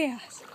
chaos.